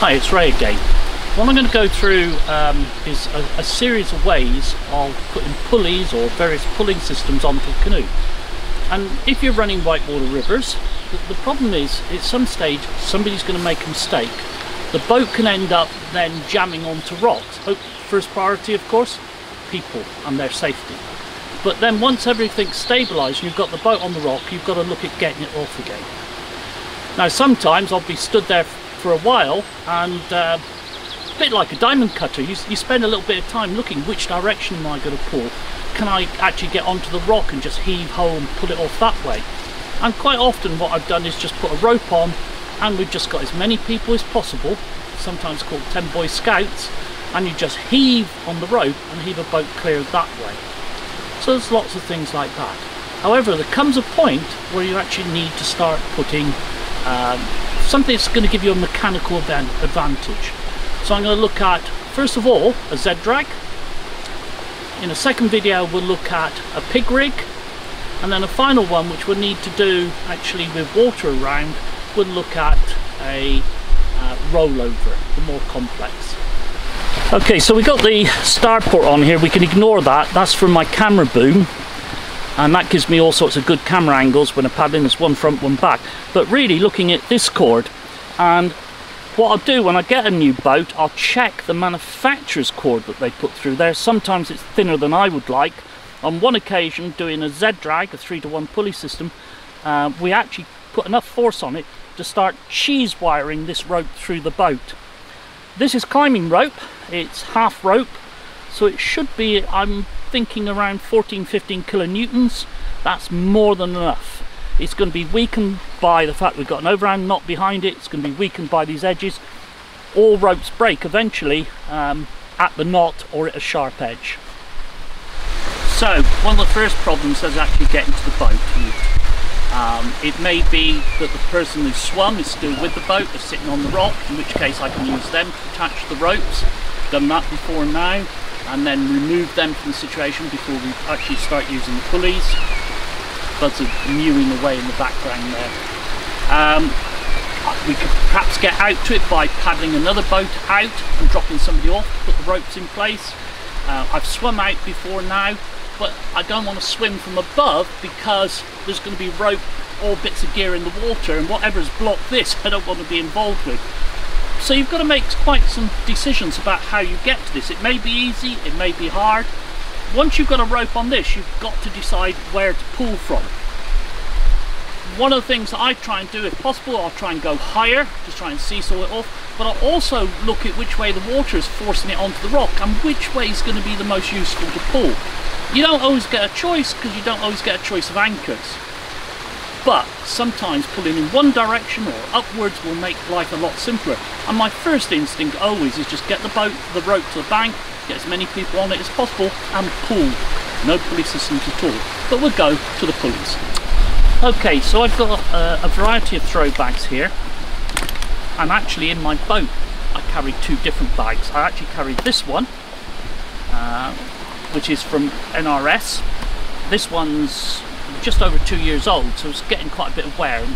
Hi, it's Ray again. What I'm going to go through um, is a, a, series of ways of putting pulleys or various pulling systems onto the canoe. And if you're running whitewater rivers, the, the problem is at some stage somebody's going to make a mistake. The boat can end up then jamming onto rocks. First priority, of course, people and their safety. But then once everything's stabilised and you've got the boat on the rock, you've got to look at getting it off again. Now sometimes I'll be stood there for a while and uh, a bit like a diamond cutter, you, you spend a little bit of time looking which direction am I going to pull. Can I actually get onto the rock and just heave ho and pull it off that way? And quite often what I've done is just put a rope on and we've just got as many people as possible, sometimes called 10 Boy Scouts, and you just heave on the rope and heave a boat clear that way. So there's lots of things like that. However, there comes a point where you actually need to start putting um, something that's going to give you a mechanical advantage. So I'm going to look at, first of all, a Z-drag. In a second video, we'll look at a pig rig. And then a final one, which we'll need to do actually with water around, we'll look at a uh, rollover, the more complex. Okay, so we got the starport on here. We can ignore that. That's from my camera boom and that gives me all sorts of good camera angles when I'm paddling there's one front one back. But really looking at this cord and what I'll do when I get a new boat I'll check the manufacturer's cord that they put through there. Sometimes it's thinner than I would like. On one occasion doing a Z-drag a 3 to 1 pulley system uh, we actually put enough force on it to start cheese wiring this rope through the boat. This is climbing rope. It's half rope so it should be I'm thinking around 14 15 kilonewtons that's more than enough. It's going to be weakened by the fact we've got an overhand knot behind it. It's going to be weakened by these edges. All ropes break eventually um, at the knot or at a sharp edge. So one of the first problems is actually getting to the boat um, it may be that the person who swum is still with the boat, they're sitting on the rock, in which case I can use them to attach the ropes. Done that before now and then remove them from the situation before we actually start using the pulleys. Buds are mewing away in the background there. Um, we could perhaps get out to it by paddling another boat out and dropping somebody off, put the ropes in place. Uh, I've swum out before now, but I don't want to swim from above because there's going to be rope or bits of gear in the water and whatever whatever's blocked this I don't want to be involved with. So you've got to make quite some decisions about how you get to this. It may be easy, it may be hard. Once you've got a rope on this, you've got to decide where to pull from. One of the things that I try and do, if possible, I'll try and go higher to try and seesaw it off, but I'll also look at which way the water is forcing it onto the rock and which way is going to be the most useful to pull. You don't always get a choice because you don't always get a choice of anchors but sometimes pulling in one direction or upwards will make life a lot simpler. And my first instinct always is just get the boat, the rope to the bank, get as many people on it as possible and pull. No pulley systems at all. But we'll go to the pulleys. Okay, so I've got a, a variety of throw bags here. I'm actually in my boat I carry two different bags. I actually carry this one, uh, which is from NRS. This one's just over two years old, so it's getting quite a bit of wear and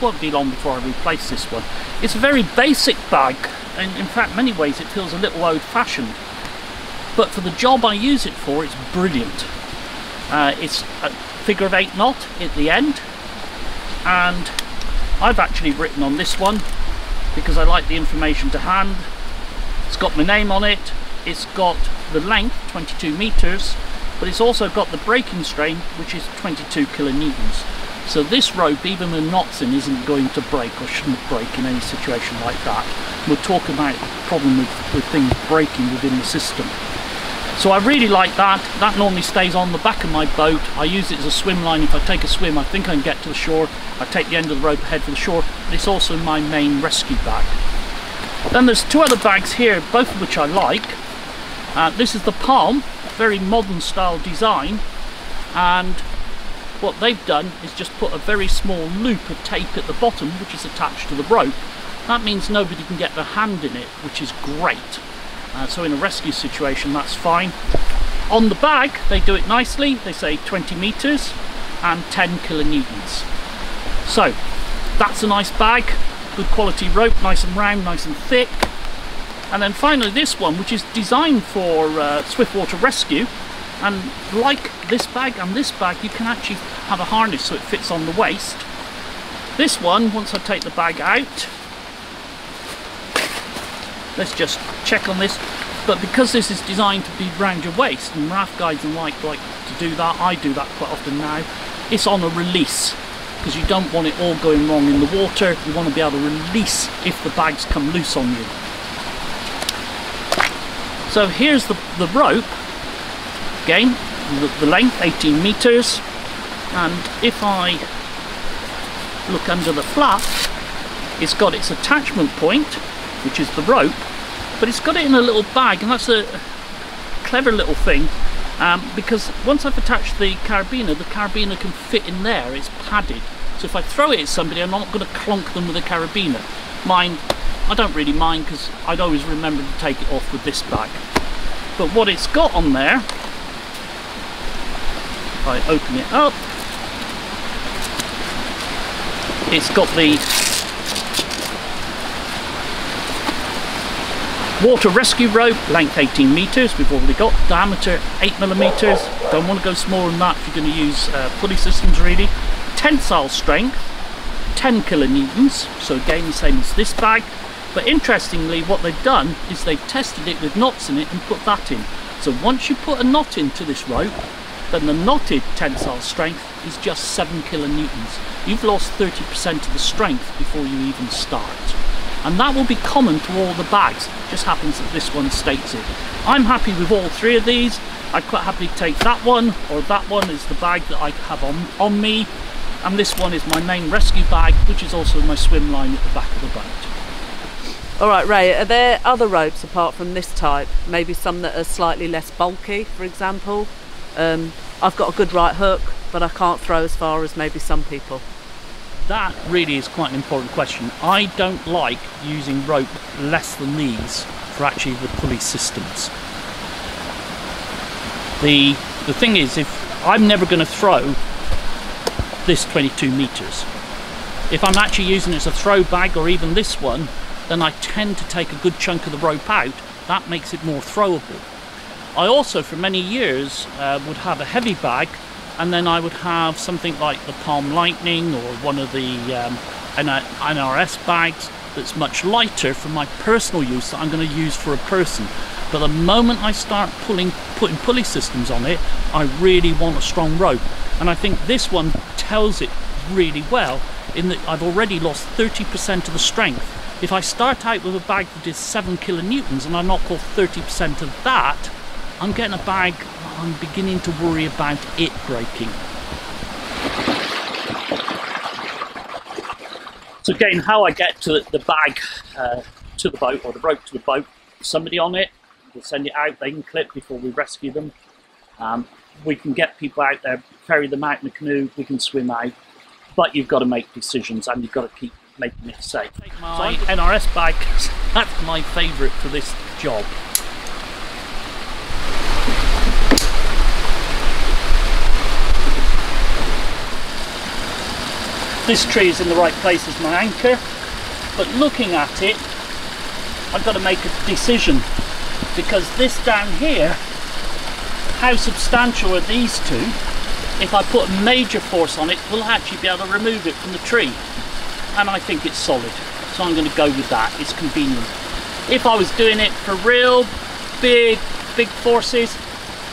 won't be long before I replace this one. It's a very basic bag, and in fact many ways it feels a little old-fashioned. But for the job I use it for, it's brilliant. Uh, it's a figure of eight knot at the end, and I've actually written on this one because I like the information to hand. It's got my name on it, it's got the length, 22 meters, but it's also got the breaking strain which is 22 kilonewtons. So this rope even with knots in isn't going to break or shouldn't break in any situation like that. We'll talk about the problem with, with things breaking within the system. So I really like that. That normally stays on the back of my boat. I use it as a swim line. If I take a swim I think I can get to the shore. I take the end of the rope ahead for the shore but it's also my main rescue bag. Then there's two other bags here both of which I like. Uh, this is the Palm very modern style design and what they've done is just put a very small loop of tape at the bottom which is attached to the rope. That means nobody can get their hand in it which is great. Uh, so in a rescue situation that's fine. On the bag they do it nicely. They say 20 meters and 10 kilonewtons. So that's a nice bag. Good quality rope, nice and round, nice and thick. And then finally this one, which is designed for uh, swiftwater rescue. And like this bag and this bag, you can actually have a harness so it fits on the waist. This one, once I take the bag out, let's just check on this. But because this is designed to be round your waist, and raft guides and like like to do that, I do that quite often now, it's on a release because you don't want it all going wrong in the water. You want to be able to release if the bags come loose on you. So here's the, the rope, again, the, the length 18 meters, and if I look under the flap, it's got its attachment point, which is the rope, but it's got it in a little bag, and that's a clever little thing um, because once I've attached the carabiner, the carabiner can fit in there, it's padded. So if I throw it at somebody, I'm not going to clonk them with a carabiner. Mine, I don't really mind because I'd always remember to take it off with this bag. But what it's got on there, if I open it up, it's got the Water rescue rope, length 18 metres, we've already got, diameter 8 millimetres, don't want to go smaller than that if you're going to use uh, pulley systems really. Tensile strength, 10 kilonewtons, so again the same as this bag, but interestingly what they've done is they've tested it with knots in it and put that in. So once you put a knot into this rope, then the knotted tensile strength is just 7 kilonewtons. You've lost 30% of the strength before you even start and that will be common to all the bags just happens that this one states it I'm happy with all three of these I'd quite happily take that one or that one is the bag that I have on, on me and this one is my main rescue bag which is also my swim line at the back of the boat. Alright Ray, are there other ropes apart from this type? Maybe some that are slightly less bulky for example? Um, I've got a good right hook but I can't throw as far as maybe some people that really is quite an important question. I don't like using rope less than these for actually the pulley systems. The, the thing is, if I'm never going to throw this 22 meters, if I'm actually using it as a throw bag or even this one, then I tend to take a good chunk of the rope out. That makes it more throwable. I also, for many years, uh, would have a heavy bag and then I would have something like the Palm Lightning or one of the um, NRS bags that's much lighter for my personal use that I'm going to use for a person. But the moment I start pulling, putting pulley systems on it, I really want a strong rope. And I think this one tells it really well in that I've already lost 30% of the strength. If I start out with a bag that is 7 kilonewtons and I knock off 30% of that, I'm getting a bag I'm beginning to worry about it breaking. So again, how I get to the bag uh, to the boat or the rope to the boat, somebody on it, we'll send it out, they can clip before we rescue them. Um, we can get people out there, ferry them out in a canoe, we can swim out, but you've got to make decisions and you've got to keep making it safe. Take my so NRS bag, that's my favourite for this job. This tree is in the right place as my anchor, but looking at it, I've got to make a decision because this down here, how substantial are these two? If I put a major force on it, we'll actually be able to remove it from the tree. And I think it's solid, so I'm going to go with that. It's convenient. If I was doing it for real big, big forces,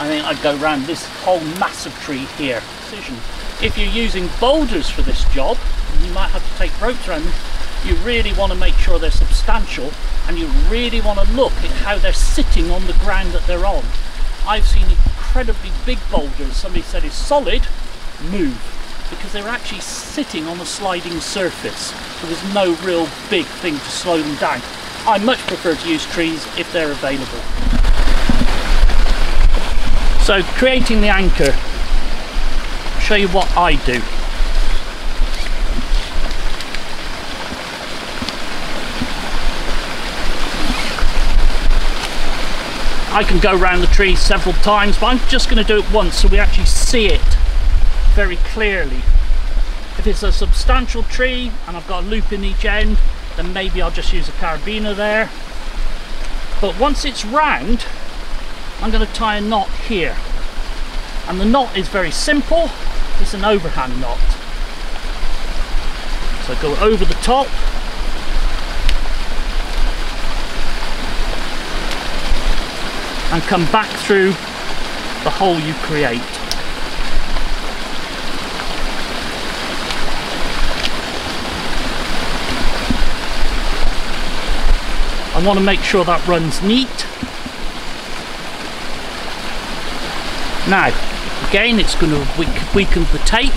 I think I'd go around this whole massive tree here. Decision if you're using boulders for this job, you might have to take ropes around them, you really want to make sure they're substantial and you really want to look at how they're sitting on the ground that they're on. I've seen incredibly big boulders, somebody said is solid, move, because they're actually sitting on a sliding surface, so there's no real big thing to slow them down. I much prefer to use trees if they're available. So creating the anchor I'll show you what I do. I can go around the tree several times, but I'm just going to do it once so we actually see it very clearly. If it's a substantial tree and I've got a loop in each end, then maybe I'll just use a carabiner there. But once it's round, I'm going to tie a knot here. And the knot is very simple. It's an overhand knot. So go over the top. And come back through the hole you create. I want to make sure that runs neat. Now, again, it's going to weaken the tape,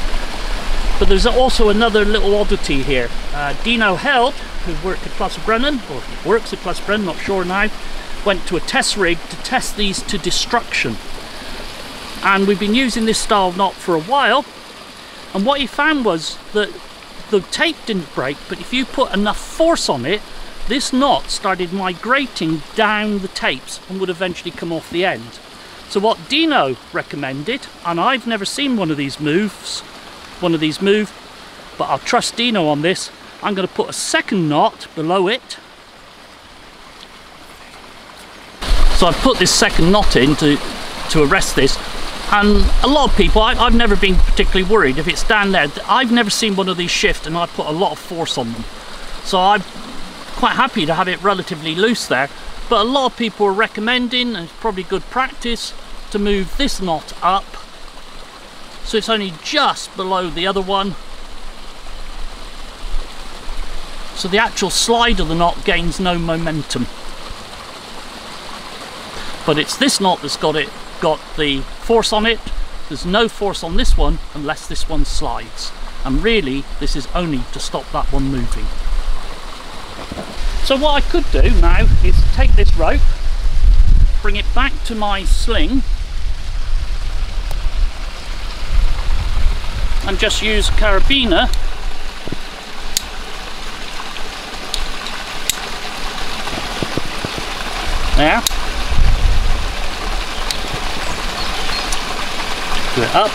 but there's also another little oddity here. Uh, Dino Held, who worked at Brenin, or works at Plas Brenin, not sure now, went to a test rig to test these to destruction. And we've been using this style knot for a while, and what he found was that the tape didn't break, but if you put enough force on it, this knot started migrating down the tapes and would eventually come off the end. So what Dino recommended, and I've never seen one of these moves, one of these move, but I'll trust Dino on this. I'm going to put a second knot below it. So I've put this second knot in to, to arrest this. And a lot of people, I, have never been particularly worried if it's down there. I've never seen one of these shift and I put a lot of force on them. So I've quite happy to have it relatively loose there but a lot of people are recommending and it's probably good practice to move this knot up. So it's only just below the other one. So the actual slide of the knot gains no momentum. But it's this knot that's got it got the force on it. There's no force on this one unless this one slides. And really this is only to stop that one moving so what I could do now is take this rope, bring it back to my sling and just use a carabiner. There. Do it up.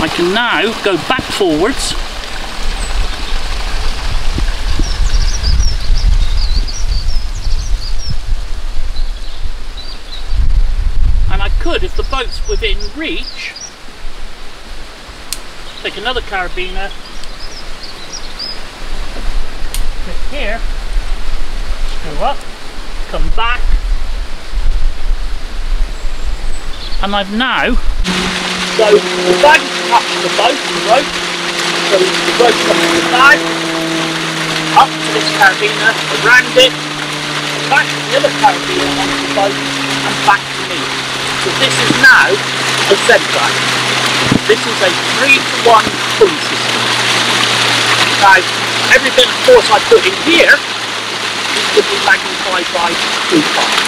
I can now go back forwards could, if the boat's within reach, take another carabiner, here, screw up, come back, and I've now so the bag is attached to the boat, the rope, so the rope comes to the bag, up to this carabiner, around it, back to the other carabiner onto the boat, and back to me. So this is now a Z-drag. This is a 3 to 1 pulley system. Now, every of force I put in here is going to be magnified by 2 times.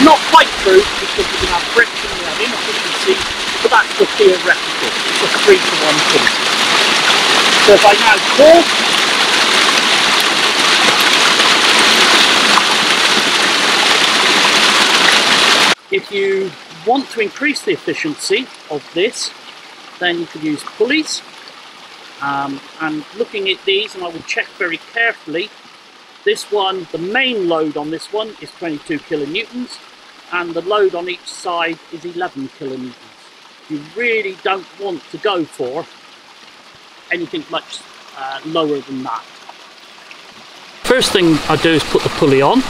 Not quite true because we can have friction, we have inefficiency, but that's the theoretical. It's a 3 to 1 pulley. So if I now pull If you want to increase the efficiency of this, then you could use pulleys. Um, and looking at these, and I will check very carefully, this one, the main load on this one is 22 kilonewtons, and the load on each side is 11 kilonewtons. You really don't want to go for anything much uh, lower than that. First thing I do is put the pulley on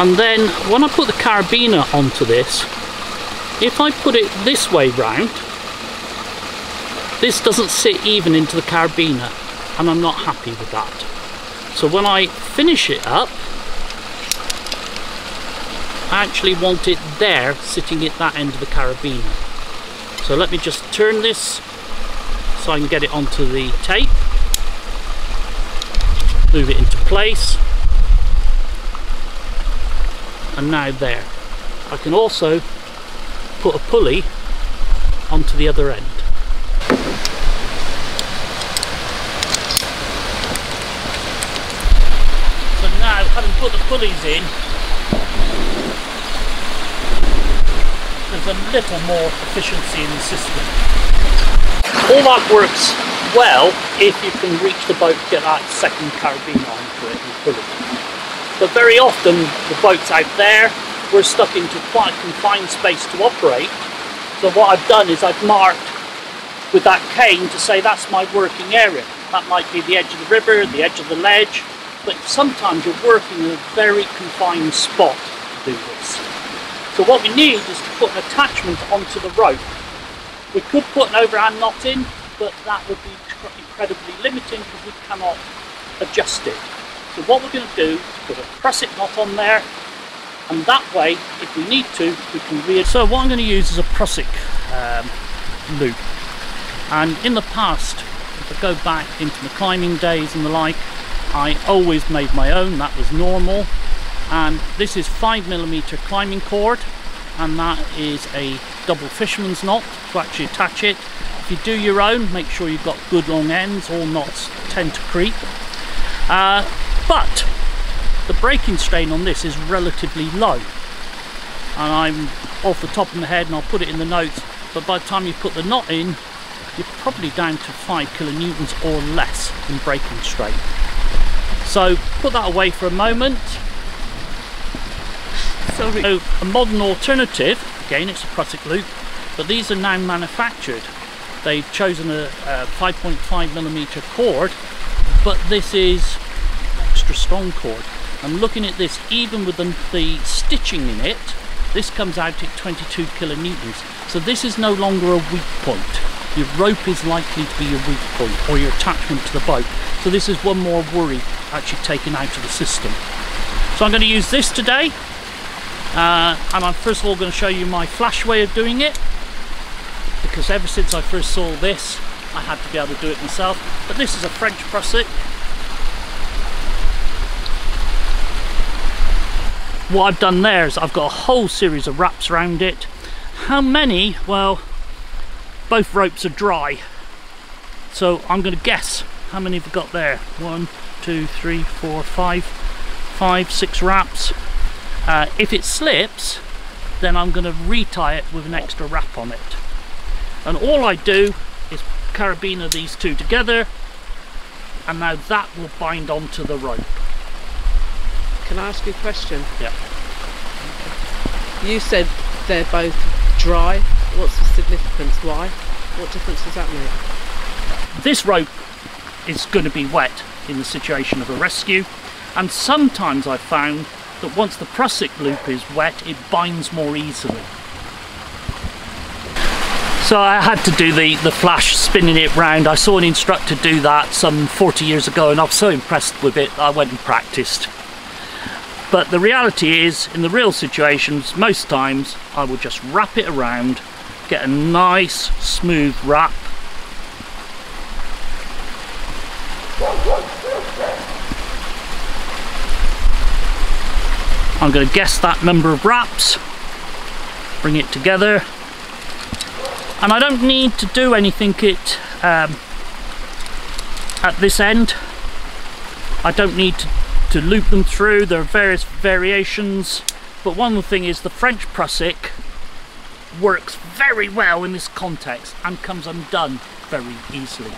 and then when I put the carabiner onto this if I put it this way round this doesn't sit even into the carabiner and I'm not happy with that. So when I finish it up I actually want it there sitting at that end of the carabiner. So let me just turn this so I can get it onto the tape move it into place and now there. I can also put a pulley onto the other end. So now, having put the pulleys in, there's a little more efficiency in the system. All that works well if you can reach the boat, get that second carabiner onto it and pull it. But very often the boat's out there, we're stuck into quite a confined space to operate. So what I've done is I've marked with that cane to say that's my working area. That might be the edge of the river, the edge of the ledge, but sometimes you're working in a very confined spot to do this. So what we need is to put an attachment onto the rope. We could put an overhand knot in, but that would be incredibly limiting because we cannot adjust it. So what we're going to do is put a prusik knot on there and that way if we need to we can read. So what I'm going to use is a prusik um, loop. And in the past if I go back into the climbing days and the like I always made my own that was normal. And this is 5mm climbing cord and that is a double fisherman's knot to actually attach it. If you do your own make sure you've got good long ends all knots tend to creep. Uh, but the breaking strain on this is relatively low. And I'm off the top of my head and I'll put it in the notes but by the time you put the knot in you're probably down to 5 kilonewtons or less in breaking strain so put that away for a moment. Sorry. So a modern alternative again it's a Prusik loop but these are now manufactured. They've chosen a, a 5.5 millimeter cord but this is strong cord. I'm looking at this even with the, the stitching in it this comes out at 22 kilonewtons. So this is no longer a weak point. Your rope is likely to be your weak point or your attachment to the boat so this is one more worry actually taken out of the system. So I'm going to use this today uh, and I'm first of all going to show you my flash way of doing it because ever since I first saw this I had to be able to do it myself. But this is a French prusik what I've done there is I've got a whole series of wraps around it. How many? Well, both ropes are dry. So I'm going to guess how many have got there. One, two, three, four, five, five, six wraps. Uh, if it slips, then I'm going to retie it with an extra wrap on it. And all I do is carabiner these two together and now that will bind onto the rope. Can I ask you a question? Yeah. You said they're both dry. What's the significance? Why? What difference does that make? This rope is going to be wet in the situation of a rescue and sometimes I've found that once the prusik loop is wet it binds more easily. So I had to do the, the flash spinning it round. I saw an instructor do that some 40 years ago and I was so impressed with it I went and practiced. But the reality is, in the real situations, most times I will just wrap it around, get a nice smooth wrap. I'm going to guess that number of wraps, bring it together, and I don't need to do anything it um, at this end. I don't need to to loop them through. There are various variations, but one thing is the French prusik works very well in this context and comes undone very easily.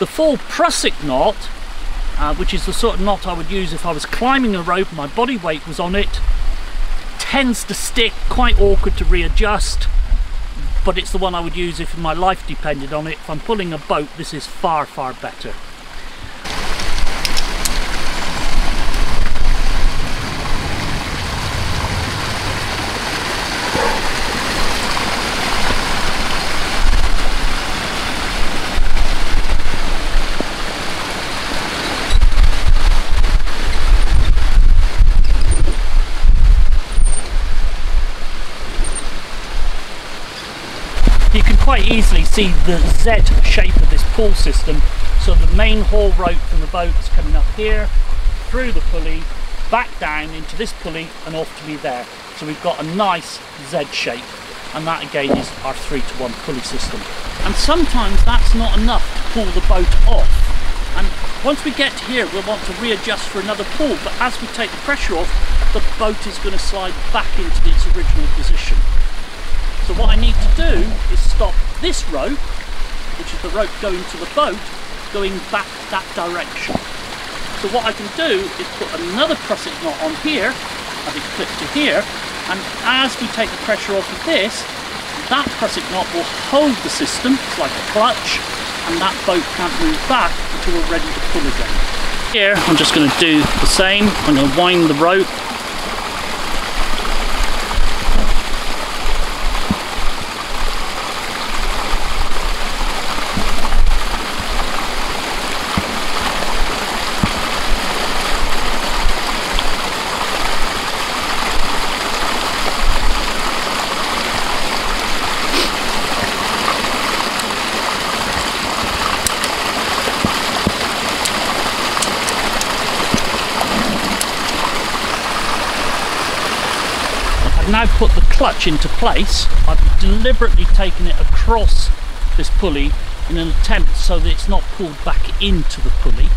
The full prusik knot, uh, which is the sort of knot I would use if I was climbing a rope my body weight was on it, tends to stick, quite awkward to readjust, but it's the one I would use if my life depended on it. If I'm pulling a boat, this is far, far better. quite easily see the Z shape of this pull system. So the main haul rope from the boat is coming up here, through the pulley, back down into this pulley and off to me there. So we've got a nice Z shape and that again is our 3 to 1 pulley system. And sometimes that's not enough to pull the boat off. And once we get here we'll want to readjust for another pull but as we take the pressure off the boat is going to slide back into its original position. So what I need to do is stop this rope, which is the rope going to the boat, going back that direction. So what I can do is put another prusik knot on here, have it clipped to here, and as we take the pressure off of this, that prusik knot will hold the system, it's like a clutch, and that boat can't move back until we're ready to pull again. Here, I'm just going to do the same. I'm going to wind the rope now put the clutch into place, I've deliberately taken it across this pulley in an attempt so that it's not pulled back into the pulley.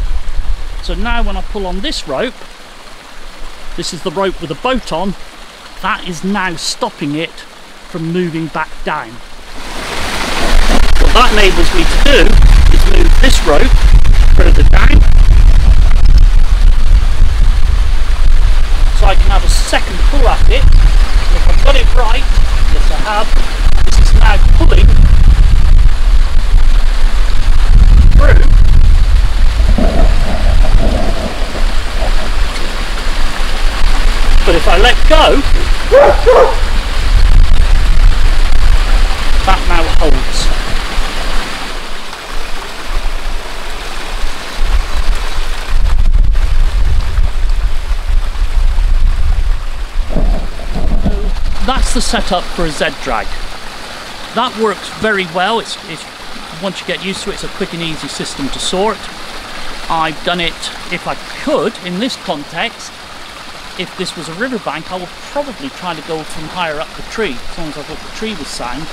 So now when I pull on this rope, this is the rope with the boat on, that is now stopping it from moving back down. What that enables me to do is move this rope further down so I can have a second pull at it it right, yes I have, this is now pulling through. But if I let go that now holds the setup for a Z-drag. That works very well. It's, it's, once you get used to it, it's a quick and easy system to sort. I've done it, if I could, in this context, if this was a riverbank, I would probably try to go from higher up the tree, as long as I thought the tree was sound,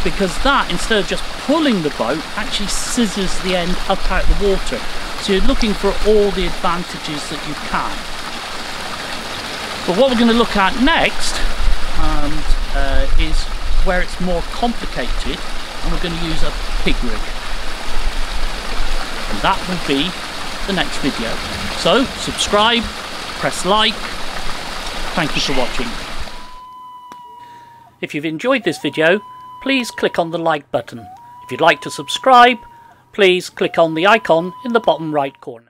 because that, instead of just pulling the boat, actually scissors the end up out of the water. So you're looking for all the advantages that you can. But what we're going to look at next and uh, is where it's more complicated and we're going to use a pig rig. And that will be the next video. So subscribe press like. Thank you for watching. If you've enjoyed this video please click on the like button. If you'd like to subscribe please click on the icon in the bottom right corner